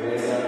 Amen.